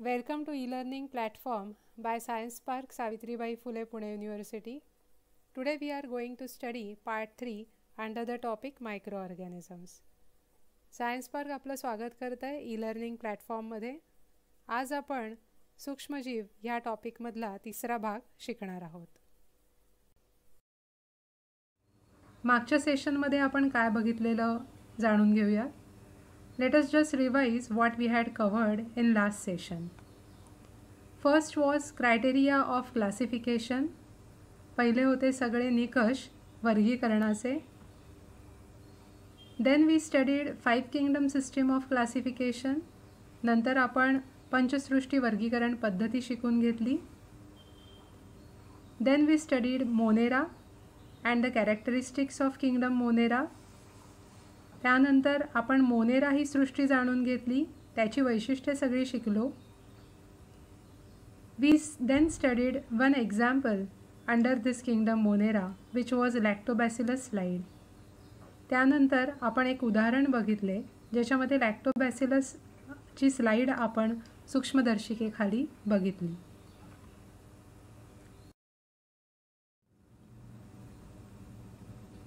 Welcome to e learning platform by science park Savitribai Phule Pune university. Today we are going to study part three under the topic micro organisms science park आपलं स्वागत करतं आहे e learning प्लॅटफॉर्ममध्ये आज आपण सूक्ष्मजीव ह्या टॉपिकमधला तिसरा भाग शिकणार आहोत. मागच्या सेशनमध्ये आपण काय बघितलेलं जाणून घेऊयात Let us just revise what we had covered in last session. First was criteria of classification. पहिले होते सगळे निकष वर्गीकरणाचे then we studied five kingdom system of classification नंतर आपण पंचसृष्टी वर्गीकरण पद्धती शिकून घेतली then we studied monera and the characteristics of kingdom monera त्यानंतर आपण मोनेरा ही सृष्टी जाणून घेतली. त्याची वैशिष्ट्ये सगळी शिकलो. We then studied one example under this kingdom monera which was lactobacillus slide त्यानंतर आपण एक उदाहरण बघितले ज्याच्यामध्ये लॅक्टोबॅसिलसची स्लाईड आपण सूक्ष्मदर्शिकेखाली बघितली.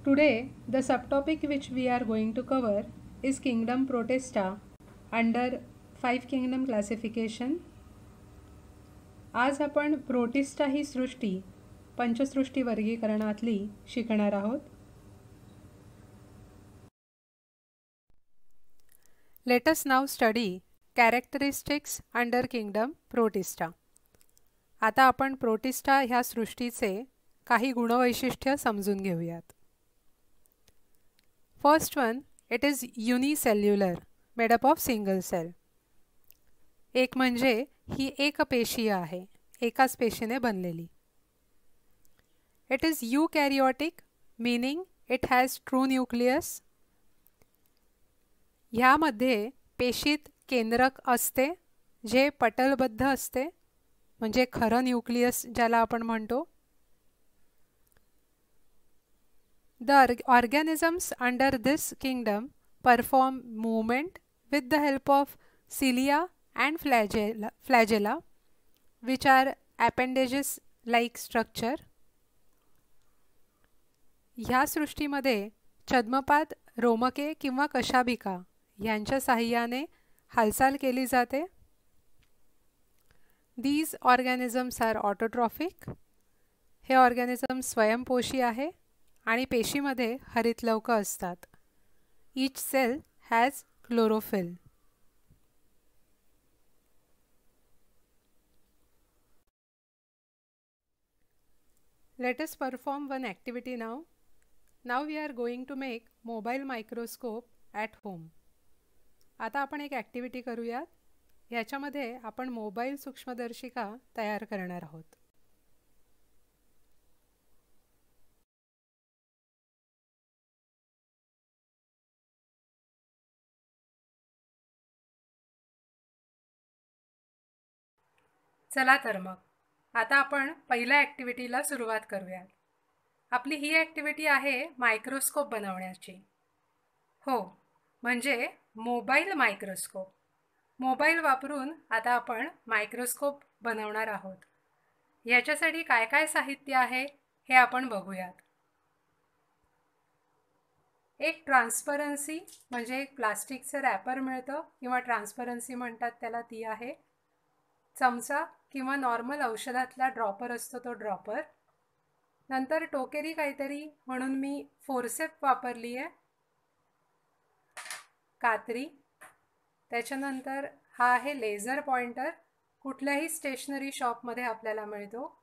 Today, the subtopic which we are going to cover is Kingdom Protista under five kingdom classification आज आपण प्रोटिस्टा ही सृष्टी पंचसृष्टी वर्गीकरणातली शिकणार आहोत. Let's now study characteristics under kingdom protista आता आपण प्रोटिस्टा ह्या सृष्टीचे काही गुणवैशिष्ट्य समजून घेऊयात. First one it is unicellular made up of single cell एक म्हणजे ही एक पेशीय आहे एकाच पेशीने बनलेली. It is eukaryotic meaning it has true nucleus ह्यामध्ये पेशीत केंद्रक असते जे पटलबद्ध असते म्हणजे खरं न्यूक्लियस ज्याला आपण म्हणतो. The organisms under this kingdom perform movement with the help of cilia and flagella, flagella which are appendages like structure. ह्या सृष्टीमध्ये छद्मपाद रोमके किंवा कशाभिका यांच्या साह्याने हालचाल केली जाते दीज ऑर्गॅनिझम्स आर ऑटोट्रॉफिक हे ऑर्गॅनिझम स्वयंपोषी आहे आणि पेशीमध्ये हरितलवक असतात each cell has chlorophyll Let us perform one activity now. Now we are going to make mobile microscope at home. आता आपण एक ॲक्टिव्हिटी करूयात ह्याच्यामध्ये आपण मोबाईल सूक्ष्मदर्शिका तयार करणार आहोत चला तर मग. आता आपण पहिल्या ॲक्टिव्हिटीला सुरुवात करूयात. आपली ही ॲक्टिव्हिटी आहे मायक्रोस्कोप बनवण्याची. हो म्हणजे मोबाईल मायक्रोस्कोप मोबाईल वापरून आता आपण मायक्रोस्कोप बनवणार आहोत. याच्यासाठी काय काय साहित्य आहे हे आपण बघूयात. एक ट्रान्सपरन्सी म्हणजे एक प्लास्टिकचं रॅपर मिळतं किंवा ट्रान्सपरन्सी म्हणतात त्याला ती आहे. चमचा किंवा नॉर्मल औषधातला ड्रॉपर असतो तो ड्रॉपर नंतर टोकेरी काहीतरी म्हणून मी फोरसेप वापरली आहे. कात्री. त्याच्यानंतर हा आहे लेझर पॉइंटर कुठल्याही स्टेशनरी शॉपमध्ये आपल्याला मिळतो.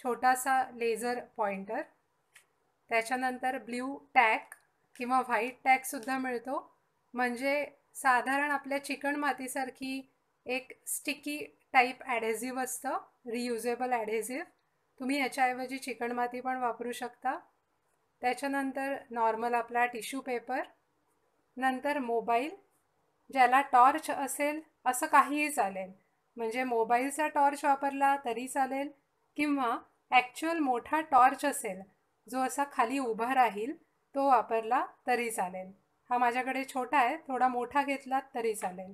छोटासा लेझर पॉइंटर त्याच्यानंतर ब्ल्यू टॅक किंवा व्हाईट टॅकसुद्धा मिळतो. म्हणजे साधारण आपल्या चिकण मातीसारखी एक स्टिकी टाईप ॲडेझिव्ह असतं रियुजेबल ॲडेझिव्ह तुम्ही याच्याऐवजी चिकणमाती पण वापरू शकता. त्याच्यानंतर नॉर्मल आपला टिश्यू पेपर नंतर मोबाईल ज्याला टॉर्च असेल असं काहीही चालेल. म्हणजे मोबाईलचा टॉर्च वापरला तरी चालेल किंवा ॲक्च्युअल मोठा टॉर्च असेल जो असा खाली उभा राहील तो वापरला तरी चालेल. हा माझ्याकडे छोटा आहे थोडा मोठा घेतलात तरी चालेल.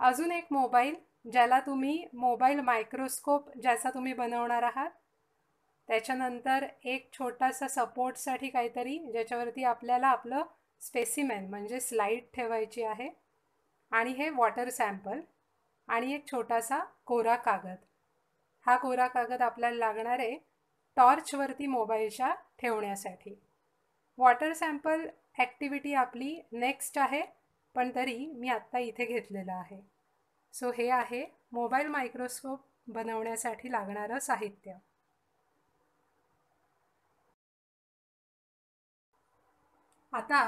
अजून एक मोबाईल ज्याला तुम्ही मोबाईल मायक्रोस्कोप ज्याचा तुम्ही बनवणार आहात त्याच्यानंतर एक छोटासा सपोर्टसाठी काहीतरी ज्याच्यावरती आपल्याला आपलं स्पेसिमेन म्हणजे स्लाईड ठेवायची आहे आणि हे वॉटर सॅम्पल आणि एक छोटासा कोरा कागद. हा कोरा कागद आपल्याला लागणार आहे टॉर्चवरती मोबाईलच्या ठेवण्यासाठी. वॉटर सॅम्पल ॲक्टिव्हिटी आपली नेक्स्ट आहे पण तरी मी आत्ता इथे घेतलेलं आहे. सो हे आहे मोबाईल मायक्रोस्कोप बनवण्यासाठी लागणारं साहित्य. आता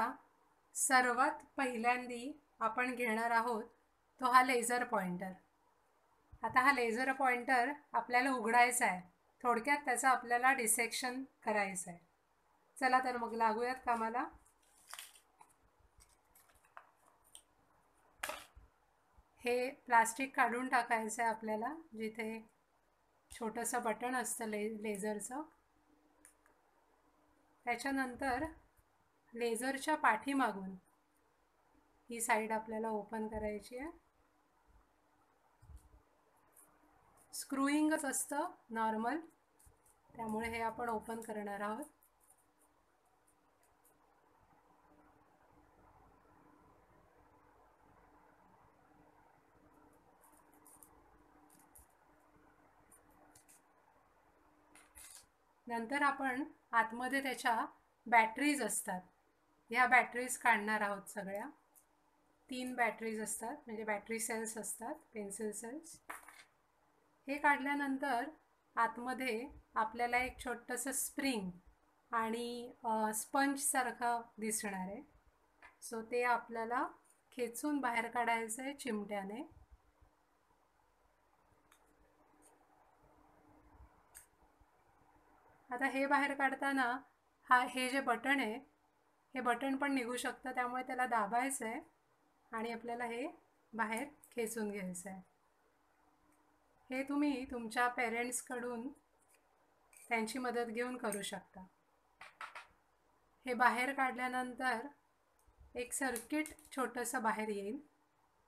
सर्वात पहिल्यांदी आपण घेणार आहोत तो हा लेझर पॉइंटर. आता हा लेझर पॉइंटर आपल्याला उघडायचा आहे. थोडक्यात त्याचं आपल्याला डिसेक्शन करायचं आहे. चला तर मग लागूयात कामाला. हे प्लास्टिक काढून टाकायचं आहे आपल्याला जिथे छोटंसं बटन असतं ले लेझरचं. त्याच्यानंतर लेझरच्या पाठीमागून ही साईड आपल्याला ओपन करायची आहे. स्क्रूईंगच असतं नॉर्मल त्यामुळे हे आपण ओपन करणार आहोत. नंतर आपण आतमध्ये त्याच्या बॅटरीज असतात. ह्या बॅटरीज काढणार आहोत सगळ्या. तीन बॅटरीज असतात म्हणजे बॅटरी सेल्स असतात पेन्सिल सेल्स हे काढल्यानंतर आतमध्ये आपल्याला एक छोटंसं स्प्रिंग आणि स्पंजसारखं दिसणार आहे. सो ते आपल्याला खेचून बाहेर काढायचं आहे चिमट्याने. आता हे बाहेर काढताना हा हे जे बटन आहे हे बटन पण निघू शकतं. त्यामुळे त्याला दाबायचं आहे आणि आपल्याला हे बाहेर खेचून घ्यायचं आहे. हे तुम्ही तुमच्या पेरेंट्सकडून त्यांची मदत घेऊन करू शकता. हे बाहेर काढल्यानंतर एक सर्किट छोटंसं बाहेर येईल.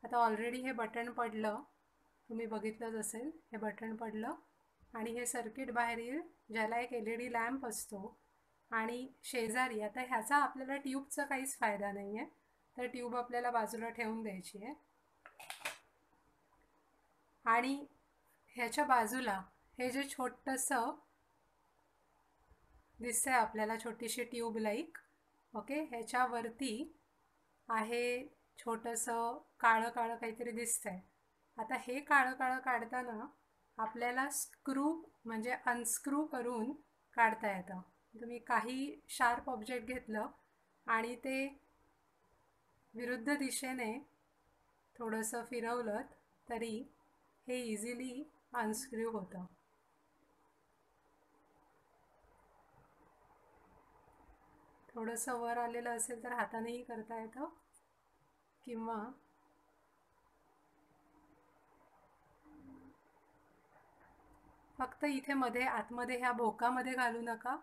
आता ऑलरेडी हे बटन पडलं. तुम्ही बघितलंच असेल हे बटन पडलं. आणि हे सर्किट बाहेर येईल ज्याला एक एल ई डी लॅम्प असतो. आणि शेजारी आता ह्याचा आपल्याला ट्यूबचा काहीच फायदा नाही आहे तर ट्यूब आपल्याला बाजूला ठेवून द्यायची आहे. आणि ह्याच्या बाजूला हे जे छोटंसं दिसतंय आपल्याला छोटीशी ट्यूब लाईक ओके ह्याच्यावरती आहे छोटंसं काळं काळं काहीतरी दिसतंय. आता हे काळं काळं काढताना आपल्याला स्क्रू म्हणजे अनस्क्रू करून काढता येतं. तुम्ही काही शार्प ऑब्जेक्ट घेतलं आणि ते विरुद्ध दिशेने थोडंसं फिरवलं तरी हे इझिली अनस्क्रू होतं. थोडंसं वर आलेलं असेल तर हातानेही करता येतं किंवा फक्त इथे मध्ये आतमध्ये ह्या भोकामध्ये घालू नका.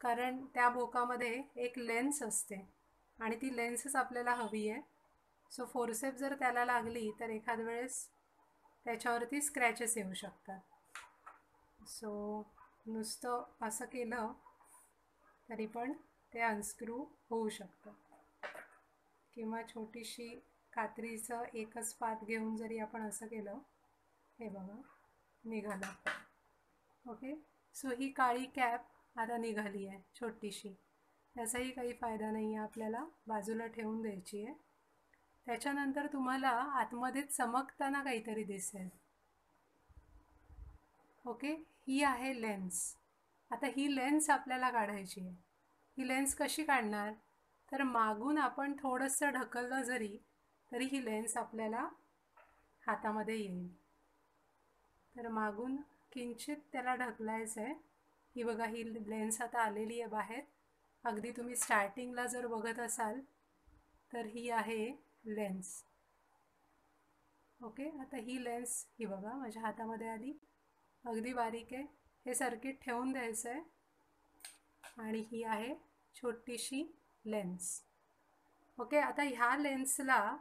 कारण त्या भोकामध्ये एक लेन्स असते. आणि ती लेन्सच आपल्याला हवी आहे. सो फोरसेप जर त्याला लागली तर एखाद वेळेस त्याच्यावरती स्क्रॅचेस येऊ शकतात. सो नुसतं असं केलं तरी पण ते अनस्क्रू होऊ शकतं. किंवा छोटीशी कात्रीचं एकच पात घेऊन जरी आपण असं केलं हे बघा निघालं. ओके सो ही काळी कॅप आता निघाली आहे छोटीशी. त्याचाही काही फायदा नाही आहे आपल्याला. बाजूला ठेवून द्यायची आहे. त्याच्यानंतर तुम्हाला आतमध्ये चमकताना काहीतरी दिसेल. ओके ही आहे लेन्स आता ही लेन्स आपल्याला काढायची आहे. ही लेन्स कशी काढणार? तर मागून आपण थोडंसं ढकललं जरी तरी ही लेन्स आपल्याला हातामध्ये येईल. तर मागून किंचित त्याला ढकलायचं आहे ही बघा ही लेन्स आता आलेली आहे बाहेर. अगदी तुम्ही स्टार्टिंगला जर बघत असाल तर ही आहे लेन्स ओके आता ही लेन्स ही बघा माझ्या हातामध्ये आली. अगदी बारीक आहे. हे सर्किट ठेवून द्यायचं आहे आणि ही आहे छोटीशी लेन्स ओके आता ह्या लेन्सला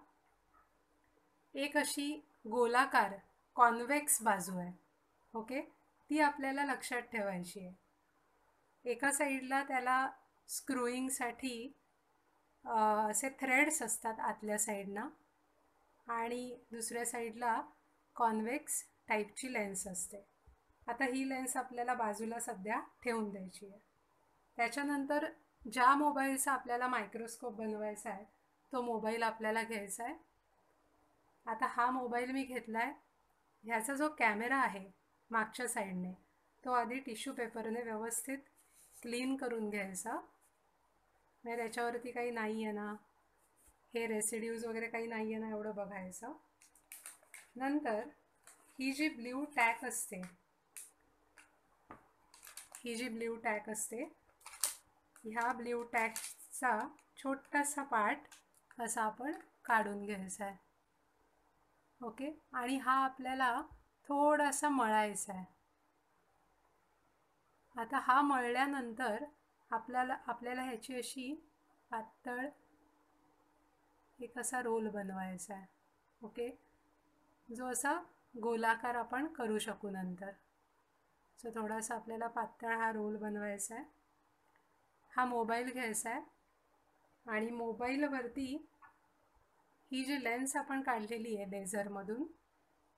एक अशी गोलाकार कॉन्वेक्स बाजू आहे. ओके? ती आपल्याला लक्षात ठेवायची आहे. एका साईडला त्याला स्क्रूईंगसाठी असे थ्रेड्स असतात आतल्या साईडना आणि दुसऱ्या साईडला कॉन्वेक्स टाईपची लेन्स असते. आता ही लेन्स आपल्याला बाजूला सध्या ठेवून द्यायची आहे. त्याच्यानंतर ज्या मोबाईलचा आपल्याला मायक्रोस्कोप बनवायचा आहे तो मोबाईल आपल्याला घ्यायचा आहे. आता हा मोबाईल मी घेतला आहे ह्याचा जो कॅमेरा आहे मागच्या साईडने. तो आधी टिश्यू पेपरने व्यवस्थित क्लीन करून घ्यायचा. म्हणजे त्याच्यावरती काही नाही आहे ना. हे रेसिड्यूज वगैरे काही नाही आहे ना एवढं बघायचं. नंतर ही जी ब्ल्यू टॅक असते ही जी ब्ल्यू टॅक असते ह्या ब्ल्यू टॅकचा छोटासा पार्ट असा आपण काढून घ्यायचा आहे. ओके? आणि हा आपल्याला थोडासा मळायचा आहे. आता हा मळल्यानंतर आपल्याला आपल्याला ह्याची अशी पातळ एक असा रोल बनवायचा आहे. ओके? जो असा गोलाकार आपण करू शकू नंतर. सो थोडासा आपल्याला पातळ हा रोल बनवायचा आहे. हा मोबाईल घ्यायचा आहे. आणि मोबाईलवरती ही जी लेन्स आपण काढलेली आहे लेझरमधून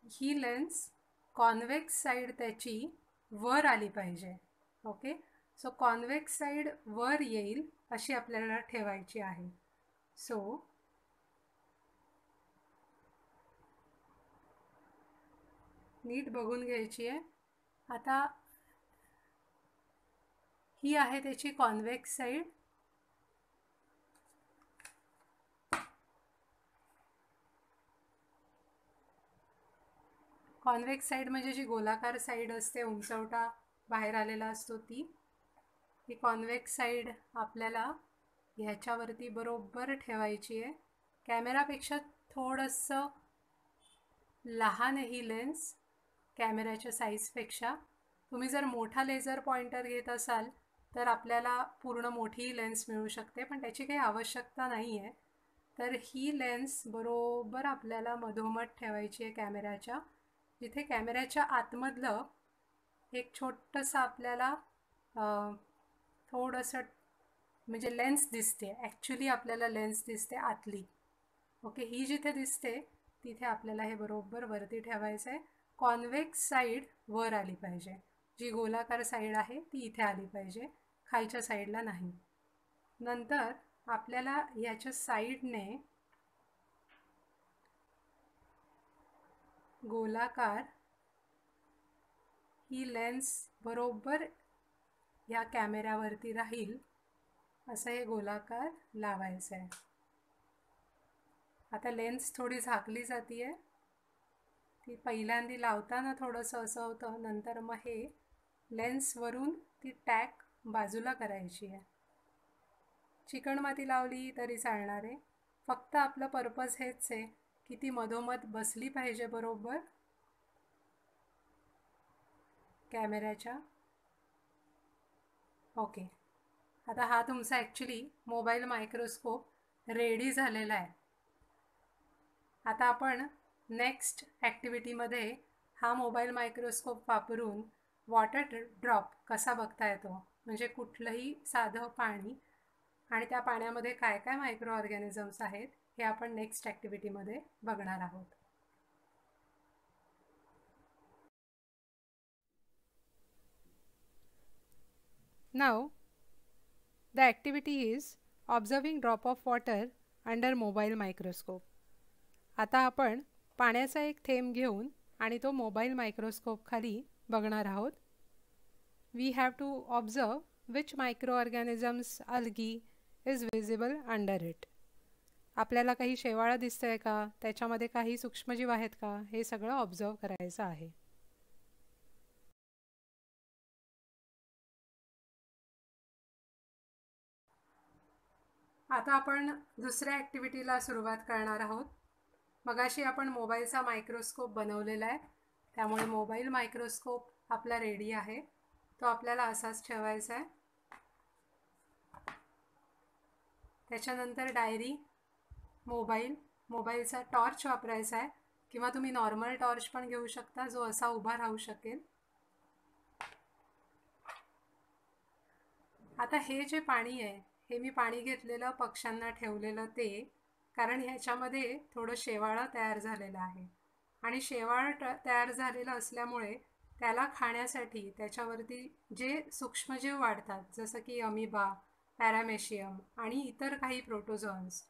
ही लेन्स कॉन्वेक्स साईड त्याची वर आली पाहिजे. ओके? सो कॉन्वेक्स साईड वर येईल अशी आपल्याला ठेवायची आहे. सो नीट बघून घ्यायची आहे. आता ही आहे त्याची कॉन्वेक्स साईड कॉन्वेक्स साईड म्हणजे जी गोलाकार साईड असते उंचवटा बाहेर आलेला असतो ती ही कॉन्वेक्स साईड आपल्याला ह्याच्यावरती बरोबर ठेवायची आहे. कॅमेरापेक्षा थोडंसं लहान ही लेन्स कॅमेऱ्याच्या साईजपेक्षा. तुम्ही जर मोठा लेझर पॉइंटर घेत असाल तर आपल्याला पूर्ण मोठी लेन्स मिळू शकते पण त्याची काही आवश्यकता नाही आहे. तर ही लेन्स बरोबर आपल्याला मधोमध ठेवायची आहे कॅमेऱ्याच्या. जिथे कॅमेऱ्याच्या आतमधलं एक छोटंसं आपल्याला थोडंसं म्हणजे लेन्स दिसते. ॲक्च्युली आपल्याला लेन्स दिसते आतली. ओके ही जिथे दिसते तिथे आपल्याला हे बरोबर वरती ठेवायचं आहे कॉन्वेक्स साईड वर आली पाहिजे. जी गोलाकार साईड आहे ती इथे आली पाहिजे. खालच्या साईडला नाही. नंतर आपल्याला ह्याच्या साईडने गोलाकार ही लेन्स बरोबर ह्या कॅमेऱ्यावरती राहील असं हे गोलाकार लावायचं आहे. आता लेन्स थोडी झाकली जाते आहे ती पहिल्यांदा लावताना थोडंसं असं होतं नंतर मग हे लेन्सवरून ती टॅक बाजूला करायची आहे. चिकणमाती लावली तरी चालणार आहे. फक्त आपलं पर्पज हेच आहे. की ती मधोमध बसली पाहिजे बरोबर? कॅमेऱ्याच्या? ओके. आता हा तुमचा ॲक्च्युली मोबाईल मायक्रोस्कोप रेडी झालेला आहे. आता आपण नेक्स्ट ॲक्टिव्हिटीमध्ये हा मोबाईल मायक्रोस्कोप वापरून वॉटर ड्रॉप कसा बघता येतो? म्हणजे कुठलंही साधं पाणी आणि त्या पाण्यामध्ये काय काय मायक्रो ऑर्गॅनिझम्स आहेत? हे आपण नेक्स्ट ॲक्टिव्हिटीमध्ये बघणार आहोत. Now the activity is observing drop of water under mobile microscope आता आपण पाण्याचा एक थेंब घेऊन आणि तो मोबाईल मायक्रोस्कोप खाली बघणार आहोत. We have to observe which micro organisms algae is visible under it आपल्याला काही शेवाळं दिसतं आहे का? त्याच्यामध्ये काही सूक्ष्मजीव आहेत का? हे सगळं ऑब्झर्व करायचं आहे. आता आपण दुसऱ्या ॲक्टिव्हिटीला सुरुवात करणार आहोत. मगाशी आपण मोबाईलचा मायक्रोस्कोप बनवलेला आहे. त्यामुळे मोबाईल मायक्रोस्कोप आपला रेडी आहे. तो आपल्याला असाच ठेवायचा आहे. त्याच्यानंतर डायरी मोबाईल मोबाईलचा टॉर्च वापरायचा आहे किंवा तुम्ही नॉर्मल टॉर्च पण घेऊ शकता जो असा उभा राहू शकेल. आता हे जे पाणी आहे हे मी पाणी घेतलेलं पक्ष्यांना ठेवलेलं ते कारण ह्याच्यामध्ये थोडं शेवाळं तयार झालेलं आहे. आणि शेवाळ तयार झालेलं असल्यामुळे त्याला खाण्यासाठी त्याच्यावरती जे सूक्ष्मजीव वाढतात जसं की अमिबा पॅरामेशियम आणि इतर काही प्रोटोझॉन्स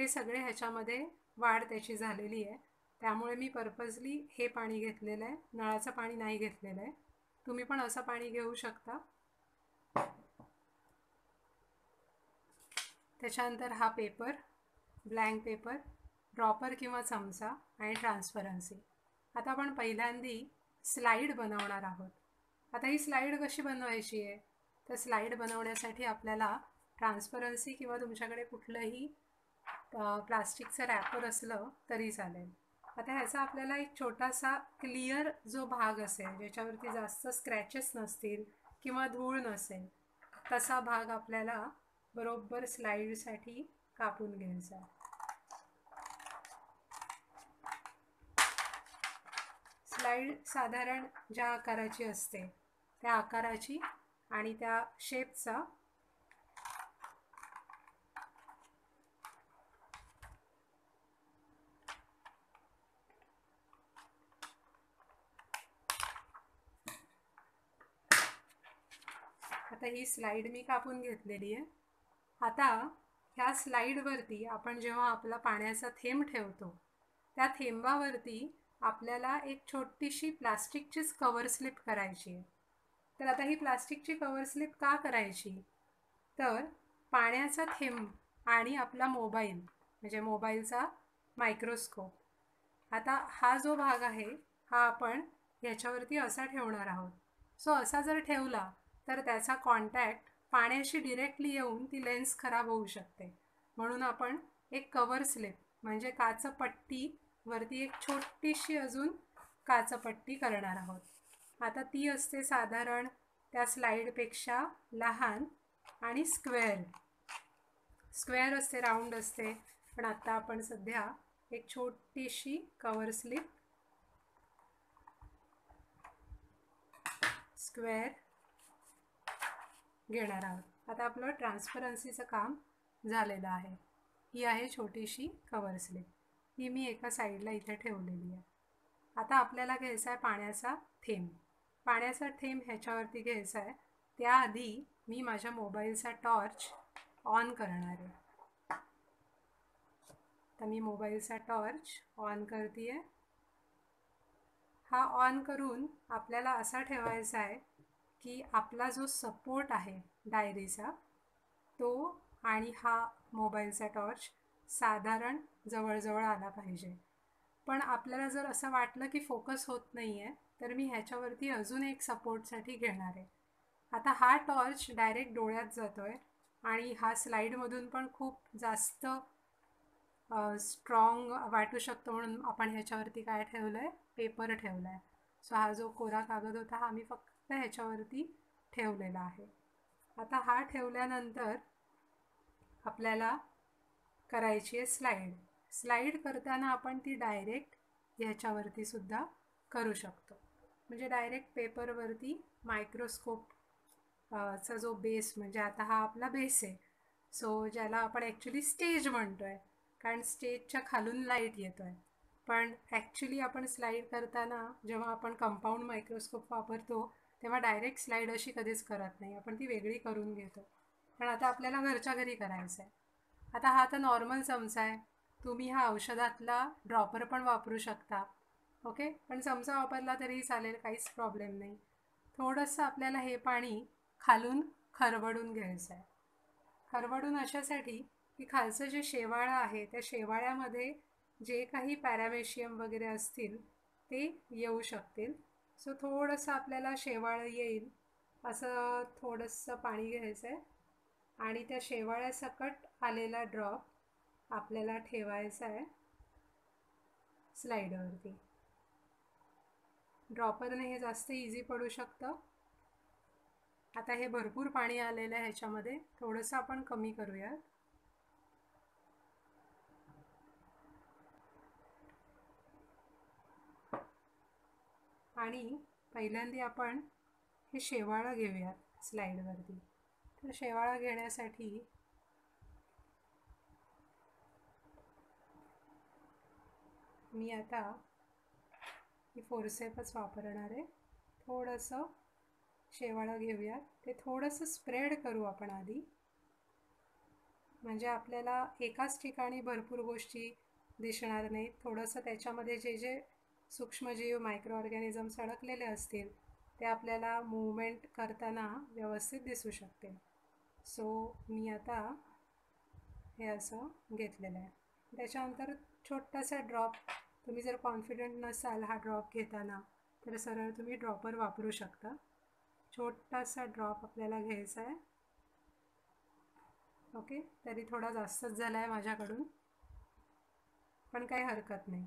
ते सगळे ह्याच्यामध्ये वाढ त्याची झालेली आहे. त्यामुळे मी पर्पजली हे पाणी घेतलेलं आहे. नळाचं पाणी नाही घेतलेलं आहे. तुम्ही पण असं पाणी घेऊ शकता. त्याच्यानंतर हा पेपर ब्लँक पेपर ड्रॉपर किंवा चमचा आणि ट्रान्सपरन्सी आता आपण पहिल्यांदी स्लाईड बनवणार आहोत. आता ही स्लाईड कशी बनवायची आहे? तर स्लाईड बनवण्यासाठी आपल्याला ट्रान्सपरन्सी किंवा तुमच्याकडे कुठलंही प्लास्टिकचं रॅपर असलं तरी चालेल. आता ह्याचा आपल्याला एक छोटासा क्लिअर जो भाग असेल ज्याच्यावरती जास्त स्क्रॅचेस नसतील किंवा धूळ नसेल तसा भाग आपल्याला बरोबर स्लाईडसाठी कापून घ्यायचा स्लाईड साधारण ज्या आकाराची असते त्या आकाराची आणि त्या शेपचा आता ही स्लाईड मी कापून घेतलेली आहे. आता ह्या स्लाईडवरती आपण जेव्हा आपला पाण्याचा थेंब ठेवतो त्या थेंबावरती आपल्याला एक छोटीशी प्लास्टिकचीच कवर स्लिप करायची आहे. तर आता ही प्लास्टिकची कवर स्लिप का करायची? तर पाण्याचा थेंब आणि आपला मोबाईल म्हणजे मोबाईलचा मायक्रोस्कोप आता हा जो भाग आहे हा आपण ह्याच्यावरती असा ठेवणार आहोत. सो असा जर ठेवला तर त्याचा कॉन्टॅक्ट पाण्याशी डिरेक्टली येऊन ती लेन्स खराब होऊ शकते. म्हणून आपण एक कवर स्लिप म्हणजे काचपट्टी वरती एक छोटीशी अजून काचपट्टी करणार आहोत. आता ती असते साधारण त्या स्लाईडपेक्षा लहान आणि स्क्वेअर स्क्वेअर असते राऊंड असते. पण आत्ता आपण सध्या एक छोटीशी कवर स्लिप स्क्वेअर घेणार आहोत. आता आपलं ट्रान्सपरन्सीचं काम झालेलं आहे. ही आहे छोटीशी कवर स्लिप ही मी एका साईडला इथे ठेवलेली आहे. आता आपल्याला घ्यायचा आहे पाण्याचा थेंब. पाण्याचा थेंब ह्याच्यावरती घ्यायचा आहे. त्याआधी मी माझ्या मोबाईलचा टॉर्च ऑन करणार आहे. तर मी मोबाईलचा टॉर्च ऑन करते आहे हा ऑन करून आपल्याला असा ठेवायचा आहे की आपला जो सपोर्ट आहे डायरीचा तो आणि हा मोबाईलचा टॉर्च साधारण जवळजवळ आला पाहिजे. पण आपल्याला जर असं वाटलं की फोकस होत नाही आहे तर मी ह्याच्यावरती अजून एक सपोर्टसाठी घेणार आहे. आता हा टॉर्च डायरेक्ट डोळ्यात जातो आहे आणि हा स्लाईडमधून पण खूप जास्त स्ट्रॉंग वाटू शकतो म्हणून आपण ह्याच्यावरती काय ठेवलं आहे पेपर ठेवला आहे सो हा जो कोरा कागद होता हा मी फक्त ह्याच्यावरती ठेवलेला आहे. आता हा ठेवल्यानंतर आपल्याला करायची आहे स्लाईड स्लाईड करताना आपण ती डायरेक्ट ह्याच्यावरती सुद्धा करू शकतो. म्हणजे डायरेक्ट पेपरवरती मायक्रोस्कोप चा जो बेस म्हणजे आता हा आपला बेस आहे. सो ज्याला आपण ॲक्च्युली स्टेज म्हणतो आहे कारण स्टेजच्या खालून लाइट येतो आहे पण ॲक्च्युली आपण स्लाईड करताना जेव्हा आपण कंपाऊंड मायक्रोस्कोप वापरतो तेव्हा डायरेक्ट स्लाईड अशी कधीच करत नाही. आपण ती वेगळी करून घेतो. पण आता आपल्याला घरच्या घरी करायचं आहे आता हा तर नॉर्मल चमचा आहे. तुम्ही हा औषधातला ड्रॉपर पण वापरू शकता. ओके पण चमचा वापरला तरीही चालेल काहीच प्रॉब्लेम नाही. थोडंसं आपल्याला हे पाणी खालून खरवडून घ्यायचं आहे खरवडून अशासाठी की खालचं जे शेवाळं आहे त्या शेवाळ्यामध्ये जे काही पॅरामेशियम वगैरे असतील ते येऊ शकतील. सो थोडंसं आपल्याला शेवाळं येईल. असं थोडंसं पाणी घ्यायचं आहे आणि त्या शेवाळ्यासकट आलेला ड्रॉप आपल्याला ठेवायचा आहे स्लाईडवरती ड्रॉपरने हे जास्त इझी पडू शकतं. आता हे भरपूर पाणी आलेलं आहे ह्याच्यामध्ये. थोडंसं आपण कमी करूयात. आणि पहिल्यांदा आपण हे शेवाळं घेऊयात स्लाईडवरती तर शेवाळा घेण्यासाठी मी आता ही फोरसेपच वापरणार आहे. थोडंसं शेवाळं घेऊयात. ते थोडंसं स्प्रेड करू आपण आधी. म्हणजे आपल्याला एकाच ठिकाणी भरपूर गोष्टी दिसणार नाहीत. थोडंसं त्याच्यामध्ये जे जे सूक्ष्मजीव मायक्रो ऑर्गॅनिझम्स अडकलेले असतील ते आपल्याला मूवमेंट करताना व्यवस्थित दिसू शकते. सो मी आता हे असं घेतलेलं आहे. त्याच्यानंतर छोटासा ड्रॉप तुम्ही जर कॉन्फिडंट नसाल हा ड्रॉप घेताना तर सरळ तुम्ही ड्रॉपर वापरू शकता. छोटासा ड्रॉप आपल्याला घ्यायचा आहे. ओके तरी थोडा जास्तच झाला आहे माझ्याकडून. पण काही हरकत नाही.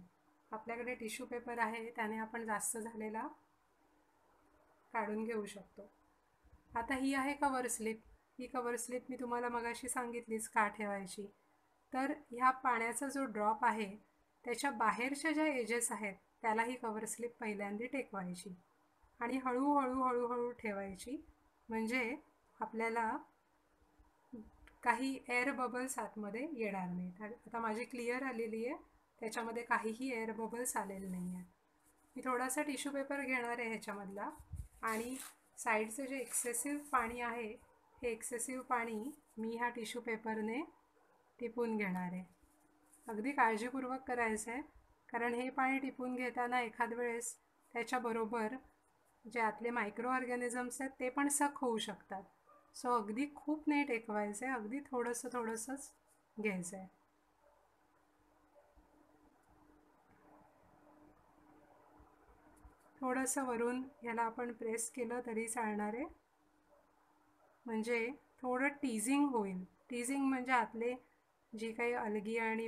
आपल्याकडे टिश्यू पेपर आहे त्याने आपण जास्त झालेला काढून घेऊ शकतो. आता ही आहे कवर स्लिप ही कवर स्लिप मी तुम्हाला मगाशी सांगितलीच का ठेवायची तर ह्या पाण्याचा जो ड्रॉप आहे त्याच्या बाहेरच्या ज्या एजेस आहेत त्याला ही कवर स्लिप पहिल्यांदा टेकवायची आणि हळूहळू हळूहळू ठेवायची. म्हणजे आपल्याला काही एअर बबल्स आतमध्ये येणार नाहीत. आता माझी क्लिअर आलेली आहे. त्याच्यामध्ये काहीही एअर बबल्स आलेले नाही आहेत मी थोडासा टिश्यू पेपर घेणार आहे ह्याच्यामधला. आणि साईडचं जे एक्सेसिव्ह पाणी आहे हे एक्सेसिव्ह पाणी मी ह्या टिश्यू पेपरने टिपून घेणार आहे. अगदी काळजीपूर्वक करायचं आहे कारण हे पाणी टिपून घेताना एखाद वेळेस त्याच्याबरोबर जे आतले मायक्रो ऑर्गॅनिझम्स आहेत ते पण सख होऊ शकतात. सो अगदी खूप नाही टेकवायचं आहे अगदी थोडंसं थोडंसंच घ्यायचं आहे थोडंसं वरून ह्याला आपण प्रेस केलं तरी चालणार आहे. म्हणजे थोडं टीझिंग होईल. टीझिंग म्हणजे आतले जी काही अलगी आणि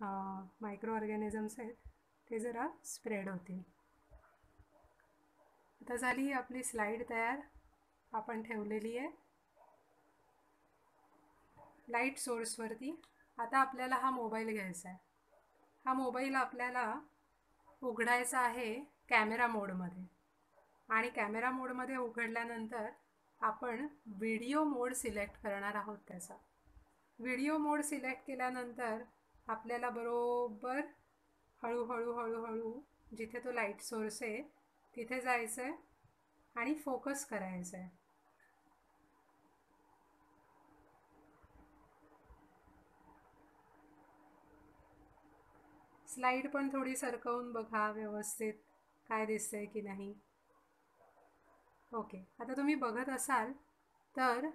मायक्रो ऑर्गॅनिझम्स आहेत ते जरा स्प्रेड होतील. आता झाली ही आपली स्लाईड तयार. आपण ठेवलेली आहे. लाइट सोर्सवरती आता आपल्याला हा मोबाईल घ्यायचा आहे. हा मोबाईल आपल्याला उघडायचा आहे. कॅमेरा मोडमध्ये. आणि कॅमेरा मोडमध्ये उघडल्यानंतर आपण व्हिडिओ मोड सिलेक्ट करणार आहोत त्याचा. व्हिडिओ मोड सिलेक्ट केल्यानंतर आपल्याला बरोबर हळूहळू हळूहळू जिथे तो लाइट सोर्स आहे तिथे जायचं आहे आणि फोकस करायचं आहे स्लाईड पण थोडी सरकवून बघा व्यवस्थित. काय दिसतंय की नाही. ओके आता तुम्ही बघत असाल तर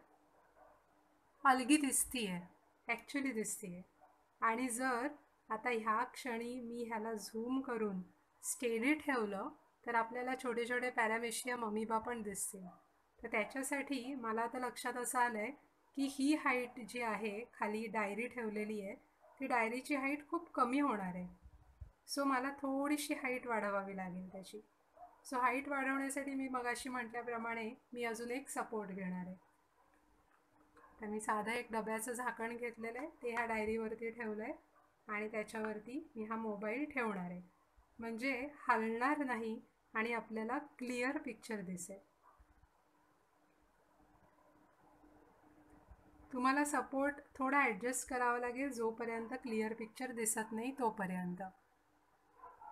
अलगी दिसती आहे ॲक्च्युली दिसती आहे आणि जर आता ह्या क्षणी मी ह्याला झूम करून स्टेडी ठेवलं तर आपल्याला छोटे छोटे पॅरामेशियम मम्मीबा पण दिसतील. तर त्याच्यासाठी मला आता लक्षात असं आलं आहे की ही हाईट जी आहे खाली डायरी ठेवलेली आहे ती डायरीची हाईट खूप कमी होणार. आहे सो मला थोडीशी हाईट वाढवावी लागेल त्याची. सो हाईट वाढवण्यासाठी मी मगाशी म्हटल्याप्रमाणे मी अजून एक सपोर्ट घेणार आहे. तर मी साधं एक डब्याचं झाकण घेतलेलं आहे ते ह्या डायरीवरती ठेवलं आहे आणि त्याच्यावरती मी हा मोबाईल ठेवणार आहे. म्हणजे हलणार नाही आणि आपल्याला क्लिअर पिक्चर दिसेल. तुम्हाला सपोर्ट थोडा ॲडजस्ट करावा लागेल जोपर्यंत क्लिअर पिक्चर दिसत नाही तोपर्यंत.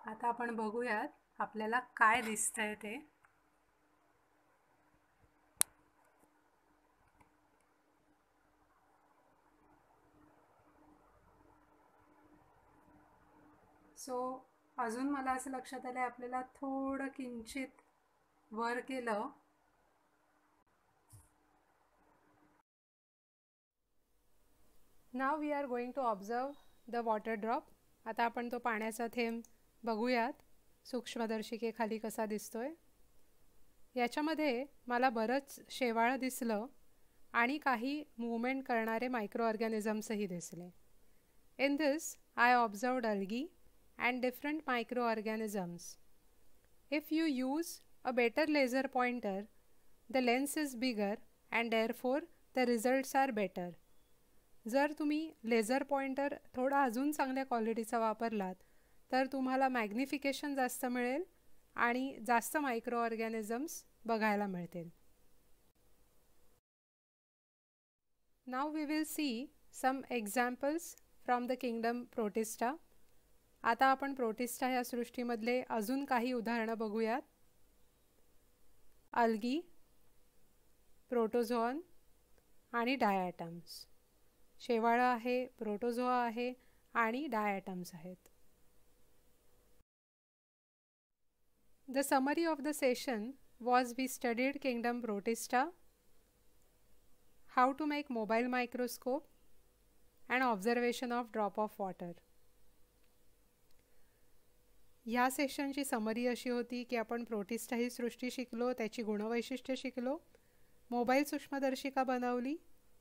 आता आपण बघूयात आपल्याला काय दिसतंय ते. सो अजून मला असं लक्षात आलं आपल्याला थोडं किंचित वर केलं now we are going to observe the water drop आता आपण तो पाण्याचा थेंब बघूयात सूक्ष्मदर्शिकेखाली कसा दिसतोय. याच्यामध्ये मला बरंच शेवाळं दिसलं आणि काही मूवमेंट करणारे मायक्रो ऑर्गॅनिझम्सही दिसले. In this I observed algae and different micro organisms if you use a better laser pointer the lens is bigger and therefore the results are better. जर तुम्ही लेझर पॉइंटर थोडा अजून चांगल्या क्वालिटीचा वापरलात तर तुम्हाला मॅग्निफिकेशन जास्त मिळेल आणि जास्त मायक्रो ऑर्गॅनिझम्स बघायला मिळतील. Now we will see some examples from the kingdom protista आता आपण प्रोटिस्टा या सृष्टीमधले अजून काही उदाहरणं बघूयात. अल्गी प्रोटोझोन आणि डायॲटम्स शेवाळं आहे प्रोटोझोआ आहे आणि डायॲटम्स आहेत. The summary of the session was we studied kingdom protista how to make mobile microscope and observation of drop of water ह्या सेशनची समरी अशी होती की आपण प्रोटिस्टा ही सृष्टी शिकलो त्याची गुणवैशिष्ट्य शिकलो मोबाईल सूक्ष्मदर्शिका बनवली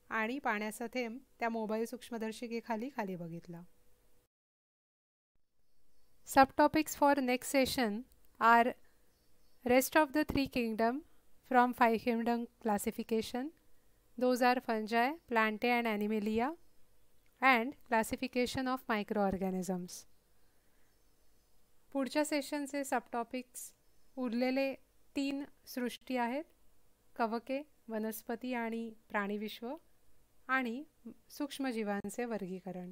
आणि पाण्याचा थेंब त्या मोबाईल सूक्ष्मदर्शिकेखाली खाली बघितला. Sub topics for next session are rest of the three kingdom from five kingdom classification those are fungi plantae and animalia and classification of micro organisms पुढच्या सेशनचे सबटॉपिक्स उरलेले तीन सृष्टी आहेत. कवके वनस्पती आणि प्राणीविश्व आणि सूक्ष्मजीवांचे वर्गीकरण.